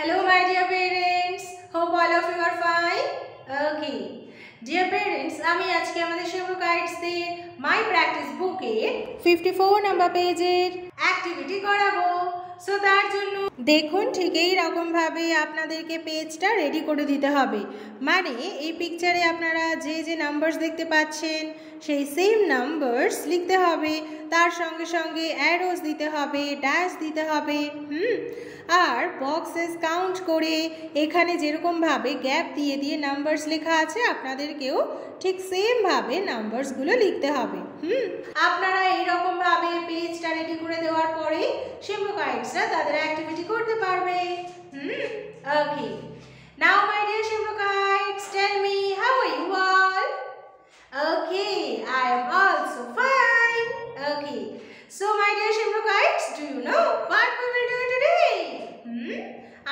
Hello, my dear parents. Hope all of you are fine. Okay. Dear parents, আমি আজকে আমাদের শিবু গাইডসদের মাই practice বুকে 54 number পেজের অ্যাক্টিভিটি করাবো সো তার জন্য দেখুন ঠিক এই রকমভাবে আপনাদেরকে পেজটা রেডি করে দিতে হবে মানে এই পিকচারে আপনারা যে যে নাম্বারস দেখতে পাচ্ছেন সেই সেম নাম্বারস লিখতে হবে তার সঙ্গে সঙ্গে অ্যারোস দিতে হবে ড্যাশ দিতে হবে, হুম? আর বক্সেস কাউন্ট করে এখানে যেরকমভাবে গ্যাপ দিয়ে দিয়ে নাম্বারস লেখা আছে, আপনাদেরকেও ঠিক সেমভাবে নাম্বারসগুলো লিখতে হবে, হুম? আপনারা এইরকমভাবে পেজটা রেডি করে দেওয়ার পরে শিম্বু গাইডসরা তাদের অ্যাক্টিভিটি করতে পারবে, হুম? ওকে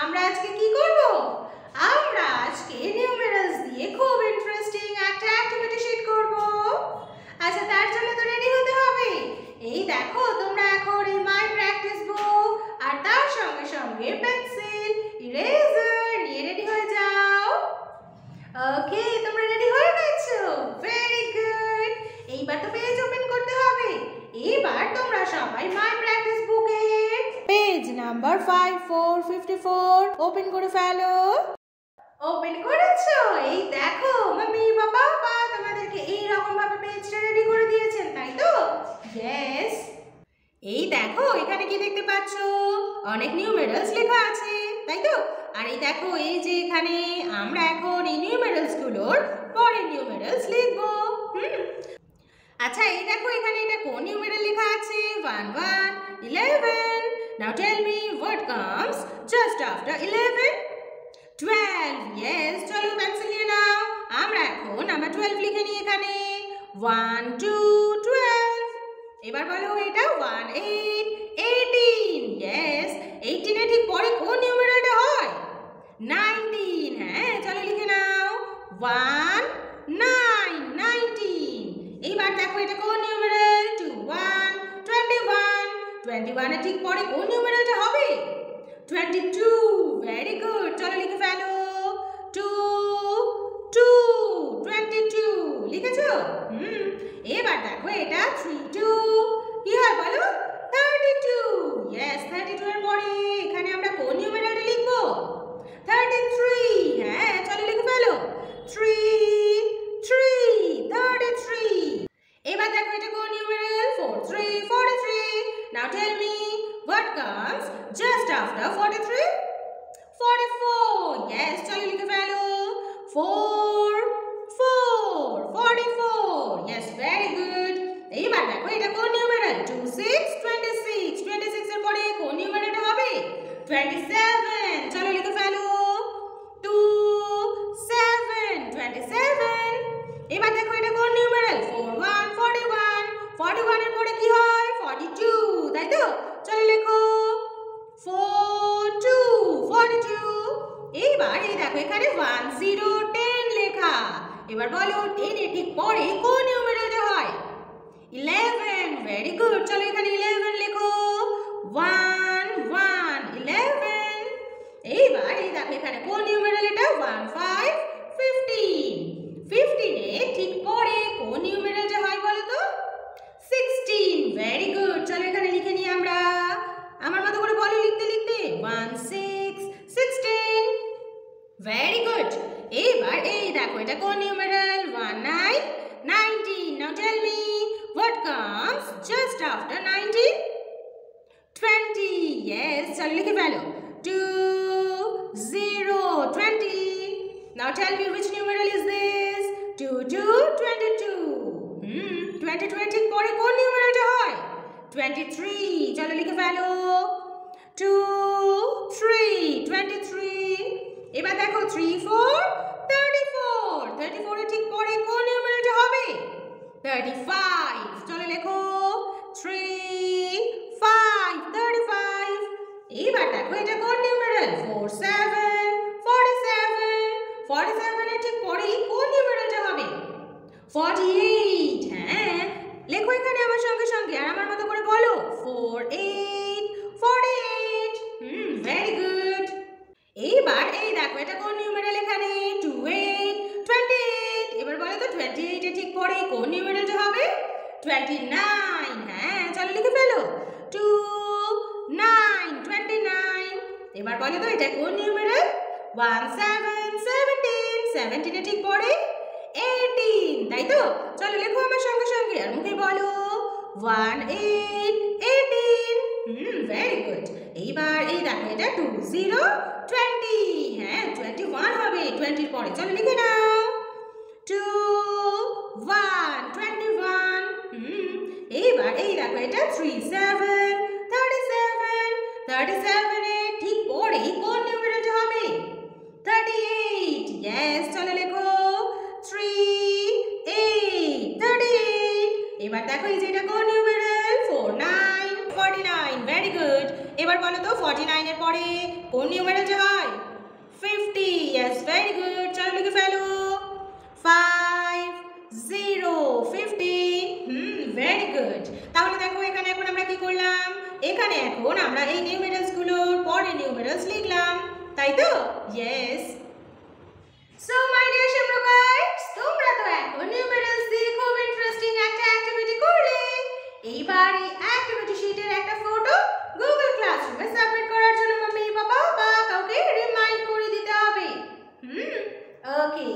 আমরা আজকে কি করব? আমরা আজকে নিউমেরালস দিয়ে খুব ইন্টারেস্টিং একটা অ্যাক্টিভিটি শিট করব। আচ্ছা তার জন্য তো রেডি হতে হবে। এই দেখো, তোমরা এখন এই মাই প্র্যাকটিস বুক আর তার সঙ্গে সঙ্গে পেন্সিল ইরেজার নিয়ে রেডি হয়ে যাও। ওকে তোমরা রেডি হয়ে গেছো? ভেরি গুড এইবার তো পেজ ওপেন করতে হবে। এবার তোমরা সবাই মাই পেজ নাম্বার 5454 ওপেন করে ফেলো। ওপেন করেছ? এই দেখো মাম্মি বাবা বাবা তোমাদেরকে এই রকম ভাবে পেজটা রেডি করে দিয়েছেন, তাই তো? ইয়েস এই দেখো, এখানে কি দেখতে পাচ্ছ? অনেক নিউমেরালস লেখা আছে, তাই তো? আর এই দেখো, এই যে এখানে আমরা এখন এই নিউমেরালসগুলোর পরের নিউমেরালস লিখব। হুম? আচ্ছা এই দেখো, এখানে এটা কোন নিউমেরাল লেখা আছে? 1 1 11 now tell me what comes just after 11 12 yes চলো পেন্সিল নিয়ে নাও আমরা এখন নাম্বার 12 লিখে নিই এখানে। 1 2 12 এবার বলো এটা 1 8 18 ইয়েস 18 এ ঠিক পরে কোন নিউমেরালটা হয়? 19 হ্যাঁ চলো লিখে নাও। 1 9 19 এইবার দেখো এটা 21 21 এর ঠিক পরে কোন নিউমেরালটা হবে? 22 ভেরি গুড চলো লিখে ফেলো। 2 2 22 লিখেছো? হুম, এবার দেখো এটা 3 2 কি হয় বলো? 32 ইয়েস 32 এর পরে এখানে আমরা কোন নিউমেরালটা লিখব? 33 হ্যাঁ চলো লিখে ফেলো। 3 3 33 এবার দেখো এটা কোন numeral 43 43 now tell me what comes just after 43 44 yes চলো লিখে ফেলো 4 4 44 yes very good এইবার দেখো এটা কোন নিউমেরাল 26 26 26 এর পরে কোন নিউমেরালটা হবে 27 এবার বলো 10 এর ঠিক পরে কোন নিউমেরালটা হয়? 11 ভেরি গুড চলো এখানে 11 লেখো। 1 1 11 এইবার এই দেখো এখানে কোন নিউমেরাল এটা 1 5 এই দেখো, এটা কোন numeral 1 9 19 now tell me what comes just after 19 20 yes চলো লিখে ফেলো 2 0 20 now tell me which numeral is this? 2 2 22 হুম 22 এর ঠিক পরে কোন নিউমেরালটা হয়? 23 চলো লিখে ফেলো 2 3 23 এবার দেখো 3 4 34 34 এর ঠিক পরে কোন নিউমেরালটা হবে? 35 চলে লেখো। 3 5 35 এইবার দেখো এটা কোন নিউমেরাল 47 47 47 এর ঠিক পরেই কোন নিউমেরালটা হবে? 48 হ্যাঁ লেখো এখানে আমার সঙ্গে সঙ্গে আর আমার মতো করে বলো। 48 48 হুম ভেরি গুড কোন নিউমেরেটর হবে? টোয়েন্টি নাইন হ্যাঁ চলো লিখে ফেলো। টু নাইন টোয়েন্টি নাইন এবার বলো তো, এটা কোন নিউমেরেটর ওয়ান সেভেন সেভেন্টিন সেভেন্টিনে ঠিক পড়ে? এইটিন তাই তো? চলো লেখো আমার সঙ্গে সঙ্গে। আর মুখে বলো one eight eighteen hmm very good এইবার এই দেখো, এটা টু জিরো টোয়েন্টি হ্যাঁ টোয়েন্টি ওয়ান হবে টোয়েন্টির পরে। চলো লিখে নাও। টু ওয়ান টোয়েন্টি ওয়ান এইবার এই দেখো, এটা three seven thirty seven thirty সেভেনে ঠিক পরে কোন নিউমেরালটা হবে? থার্টি এইট ইয়েস চলো লেখো। থ্রি এইট থার্টি এইট এবার দেখো এই যে এটা কোন numeral four nine forty nine very good এবার বলো তো ফর্টি নাইনের পরে কোন নিউমেরালটা হয়? ফিফটি ইয়েস ভেরি গুড চলো লিখে ফেলো। Five zero fifty hmm very good তাহলে দেখো এখানে এখন আমরা কি করলাম? এখানে এখন আমরা এই নিউমেরালসগুলোর পরে নিউমেরালস লিখলাম। তাই তো? ইয়েস সো মাই ডিয়ার শিমরকাইটস তোমরা তো এখন নিউমেরালস দিয়ে খুব ইন্টারেস্টিং একটা অ্যাক্টিভিটি করলে। এইবার এই অ্যাক্টিভিটি শিটের একটা ফটো গুগল ক্লাসরুমে সাবমিট করার জন্য মাম্মি বাবা বা কাউকে রিমাইন্ড করে দিতে হবে। Hmm okay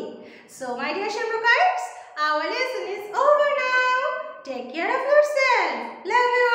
so my dear শিমরকাইটস our lesson is over now. Take care of yourself. Love you